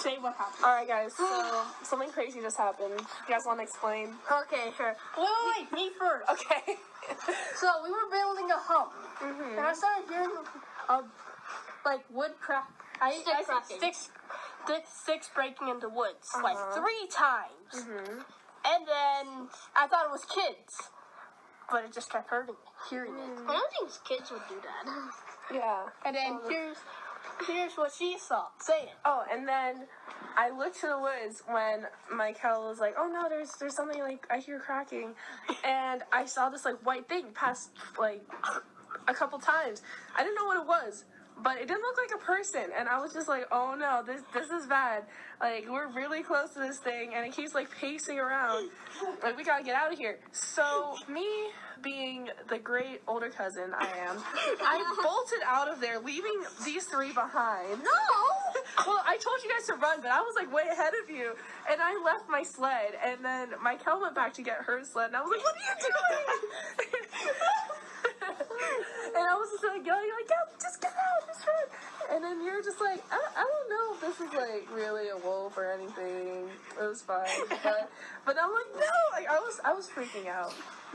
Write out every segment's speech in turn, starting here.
say what happened. All right, guys. So something crazy just happened. You guys want to explain? Okay, sure. Wait, wait, wait, me first. Okay. So we were building a home, Mm-hmm. and I started hearing uh, like wood crack. I, Stick I cracking. sticks, sticks, breaking into woods Uh-huh. like three times, Mhm. and then I thought it was kids, but it just kept hurting, hearing it. I don't think kids would do that. Yeah. And then here's here's what she saw. Say it. Oh, and then I looked to the woods when Mykel was like, "Oh no, there's there's something like I hear cracking," and I saw this like white thing pass like a couple times. I didn't know what it was, but it didn't look like a person, and I was just like, "Oh no, this this is bad." Like we're really close to this thing, and it keeps like pacing around. Like we gotta get out of here. So me being the great older cousin I am, I bolted out of there, leaving these three behind. No! Well, I told you guys to run, but I was like way ahead of you, and I left my sled, and then my Mykel went back to get her sled, and I was like, "What are you doing?" and I was just like yelling, like, "Go, just And then you're just like, I, I don't know if this is like really a wolf or anything. It was fine, but but I'm like, no, like I was I was freaking out,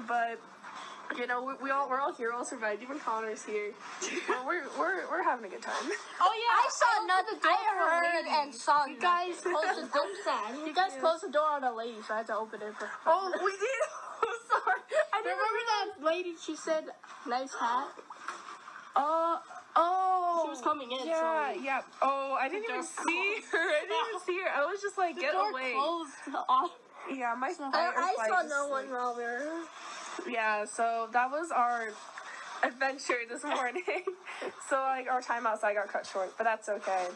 but. You know, we, we all we're all here, all survived. Even Conor's here. We're we're we're having a good time. Oh yeah, I saw another I I heard and saw You guys close the door. You guys closed the door on a lady, so I had to open it for. Oh, we did. I'm sorry. I didn't Remember that lady? She said, "Nice hat." Uh, oh. She was coming in, Yeah, so- yeah. Oh, I didn't even door see her. I didn't even see her. I was just like, The get door away. closed on. Yeah, my I- I, I saw is no one like- while we were. Yeah, so that was our adventure this morning. so like our time outside got cut short, but that's okay.